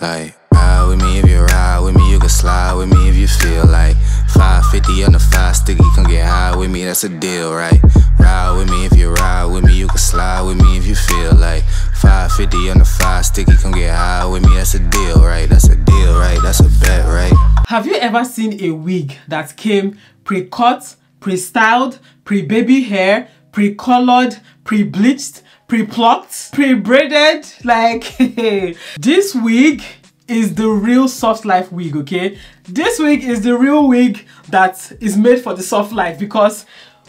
Like, ride with me if you ride with me, you can slide with me if you feel like 550 on the five sticky, come get high with me, that's a deal, right? Ride with me if you ride with me, you can slide with me if you feel like 550 on the five sticky, come get high with me, that's a deal, right? That's a deal, right? That's a bet, right? Have you ever seen a wig that came pre-cut, pre-styled, pre-baby hair, pre-colored, pre-bleached, pre-plucked, pre-braided? Like, this wig is the real soft life wig, okay? This wig is the real wig that is made for the soft life because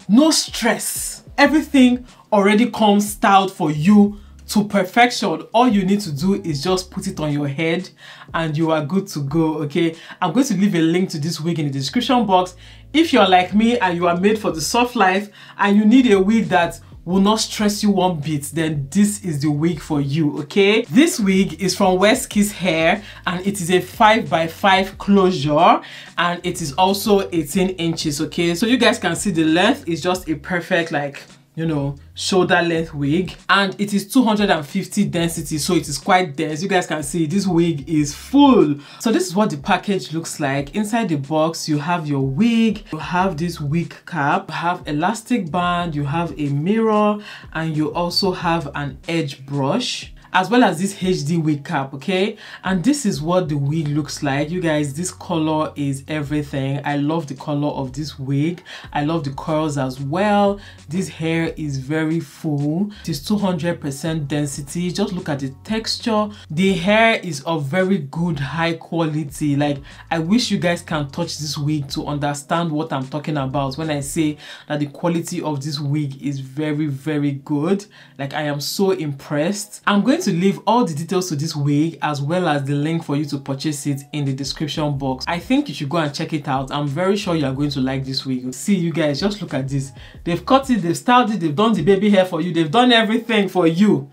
no stress. Everything already comes styled for you to perfection all you need to do is just put it on your head and you are good to go okay i'm going to leave a link to this wig in the description box if you're like me and you are made for the soft life and you need a wig that will not stress you one bit then this is the wig for you okay? This wig is from west kiss hair and it is a 5 by 5 closure and it is also 18 inches okay? So you guys can see the length is just a perfect like you know shoulder length wig. And it is 250 density so it is quite dense. You guys can see this wig is full. So this is what the package looks like. Inside the box you have your wig you have this wig cap you have elastic band you have a mirror and you also have an edge brush as well as this HD wig cap, okay? And this is what the wig looks like. You guys, this color is everything. I love the color of this wig. I love the curls as well. This hair is very full. It is 200% density. Just look at the texture. The hair is of very good high quality. Like, I wish you guys can touch this wig to understand what I'm talking about when I say that the quality of this wig is very, very good. Like, I am so impressed. I'm going to leave all the details to this wig as well as the link for you to purchase it in the description box. I think you should go and check it out. I'm very sure you are going to like this wig. See you guys, just look at this. They've cut it, they've styled it, they've done the baby hair for you, they've done everything for you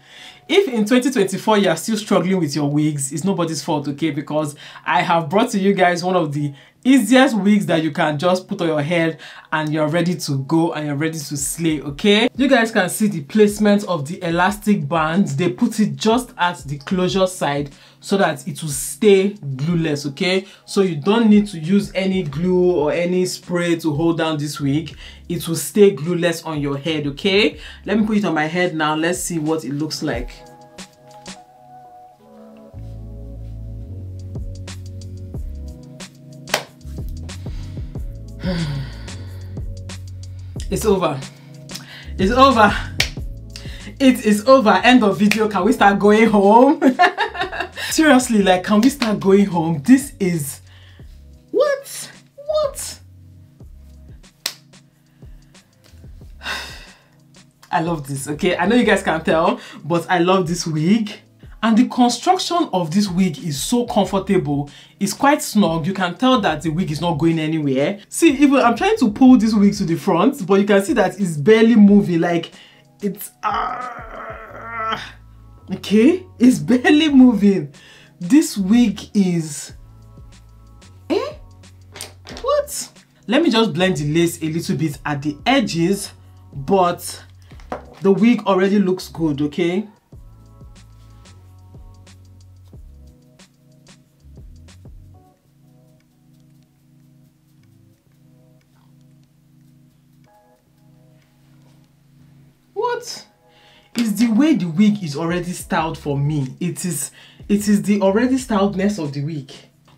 if in 2024 you are still struggling with your wigs it's nobody's fault okay because i have brought to you guys one of the easiest wigs that you can just put on your head and you're ready to go and you're ready to slay okay? You guys can see the placement of the elastic bands. They put it just at the closure side so that it will stay glueless okay? So you don't need to use any glue or any spray to hold down this wig. It will stay glueless on your head okay? Let me put it on my head now. Let's see what it looks like it's over. It's over. It is over. End of video. Can we start going home? Seriously like can we start going home? This is what? What? I love this okay? I know you guys can tell but i love this wig and the construction of this wig is so comfortable. It's quite snug. You can tell that the wig is not going anywhere. See even i'm trying to pull this wig to the front but you can see that it's barely moving like it's uh, okay? It's barely moving. This wig is eh? What? Let me just blend the lace a little bit at the edges but the wig already looks good okay what? Is the way the wig is already styled for me. It is it is the already styledness of the wig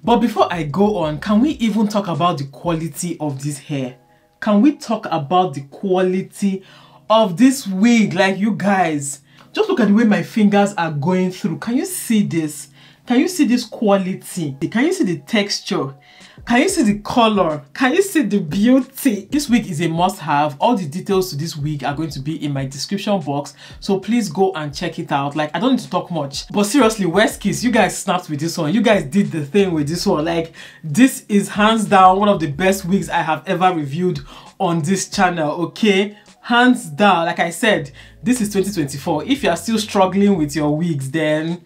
but before i go on can we even talk about the quality of this hair? Can we talk about the quality of this wig? Like you guys just look at the way my fingers are going through. Can you see this? Can you see this quality? Can you see the texture can you see the color? Can you see the beauty? This wig is a must-have all the details to this wig are going to be in my description box. So please go and check it out. Like i don't need to talk much. But seriously west kiss you guys snapped with this one. You guys did the thing with this one. Like this is hands down one of the best wigs i have ever reviewed on this channel okay? Hands down. Like i said this is 2024 if you are still struggling with your wigs then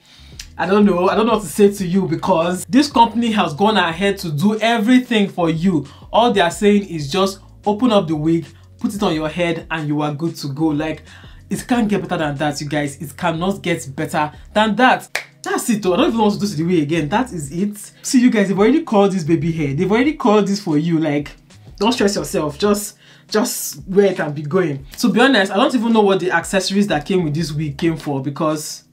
I don't know. I don't know what to say to you because this company has gone ahead to do everything for you. All they are saying is just open up the wig, put it on your head and you are good to go. Like, it can't get better than that, you guys. It cannot get better than that. that's it though i don't even want to do to the way again that is it see you guys they've already called this baby hair they've already called this for you like don't stress yourself just just wear it and be going to be honest i don't even know what the accessories that came with this wig came for because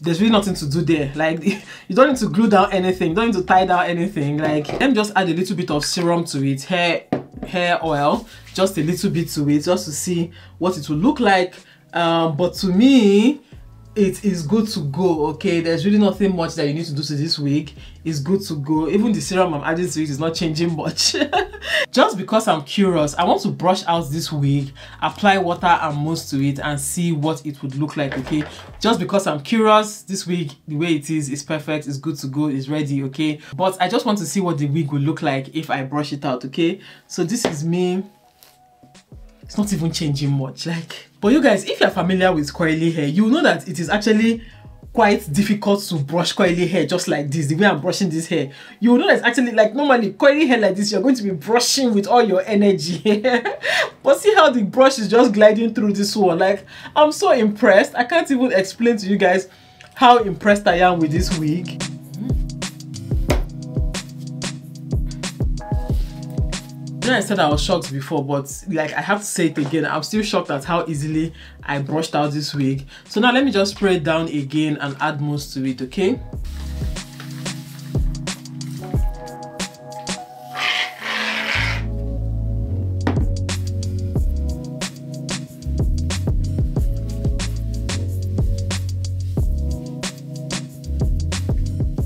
there's really nothing to do there. Like you don't need to glue down anything. You don't need to tie down anything. Like let me just add a little bit of serum to it. Hair hair oil just a little bit to it just to see what it will look like. Um, but to me it is good to go okay? There's really nothing much that you need to do to this wig it's good to go. Even the serum i'm adding to it is not changing much. Just because i'm curious i want to brush out this wig apply water and mousse to it and see what it would look like okay? Just because i'm curious this wig the way it is is perfect it's good to go it's ready okay? But i just want to see what the wig will look like if i brush it out okay? So this is me it's not even changing much like but you guys if you're familiar with coily hair you know that it is actually quite difficult to brush coily hair just like this the way i'm brushing this hair. You know it's actually like normally coily hair like this you're going to be brushing with all your energy. But see how the brush is just gliding through this one. Like i'm so impressed. I can't even explain to you guys how impressed i am with this wig You know I said I was shocked before, but like I have to say it again. I'm still shocked at how easily I brushed out this wig. So now let me just spray it down again and add mousse to it, okay?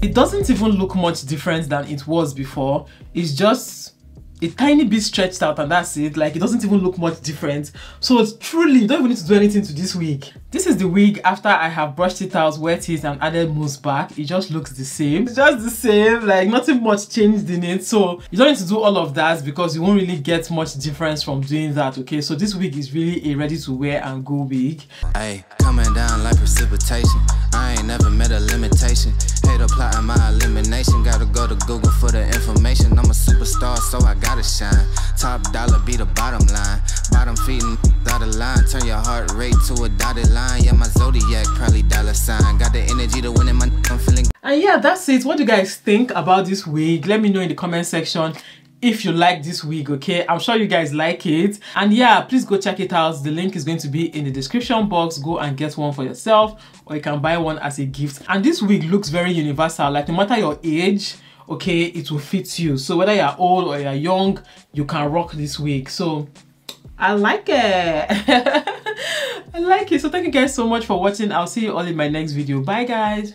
It doesn't even look much different than it was before. It's just a tiny bit stretched out and that's it. Like it doesn't even look much different. So it's truly you don't even need to do anything to this wig. This is the wig after i have brushed it out wet it and added mousse back. It just looks the same. It's just the same. Like nothing much changed in it. So you don't need to do all of that because you won't really get much difference from doing that okay? So this wig is really a ready to wear and go wig. Hey coming down like precipitation i ain't never met a limitation hate applying my elimination gotta go to google for the information i'm a superstar so i got gotta shine. Top dollar be the bottom line. Bottom feeding of line. Turn your heart rate to a dotted line. Yeah, my zodiac probably dollar sign. Got the energy to win in my I'm feeling. And yeah, that's it. What do you guys think about this wig? Let me know in the comment section if you like this wig okay? I'm sure you guys like it. And yeah please go check it out. The link is going to be in the description box. Go and get one for yourself or you can buy one as a gift. And this wig looks very universal. Like no matter your age okay it will fit you. So whether you're old or you're young you can rock this wig. So i like it. I like it. So thank you guys so much for watching. I'll see you all in my next video. Bye guys